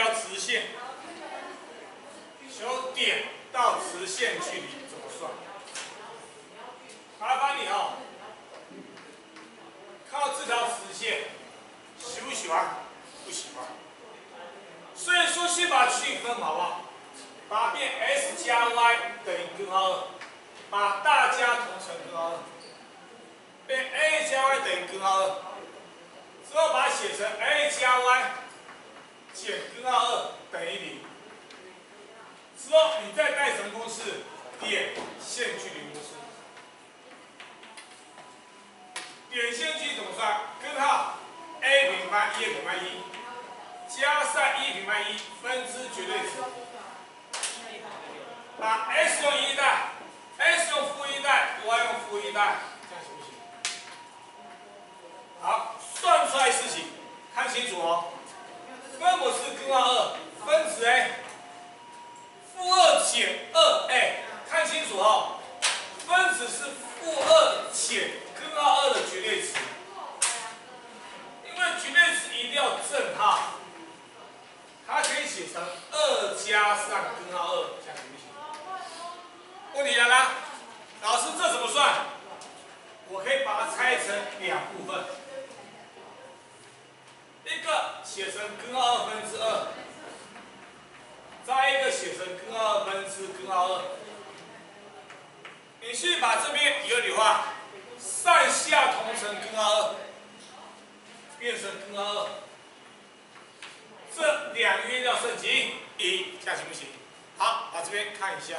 条直线，求点到直线距离怎么算？麻烦你哦，靠这条直线，喜不喜欢？不喜欢。所以说，先把区域分好不好？把变 x 加 y 等于根号二，把大家同乘根号二，变 a 加 y 等于根号二，之后把它写成 a 加 y 减根号二等于零。之后你再带什么公式？点线距离公式。点线距离怎么算？根号 a 平方一平方一加上一平方一分之绝对值。把 S 用一代，x 用负一代，y 用负一代，这样行不行？好，算出来事情，看清楚哦。分母是根号二，分子 a，负二减二 a，看清楚哦。分子是负二减根号二的绝对值，因为绝对值一定要正号，它可以写成二加上根号二，这样行不行？问题来了，老师这怎么算？我可以把它拆成两部分，一个写成根号二分之二，再一个写成根号二分之根号二。你去把这边有理化，上下同乘根号二，变成根号二，两约要升级？一，下行不行？好，把这边看一下。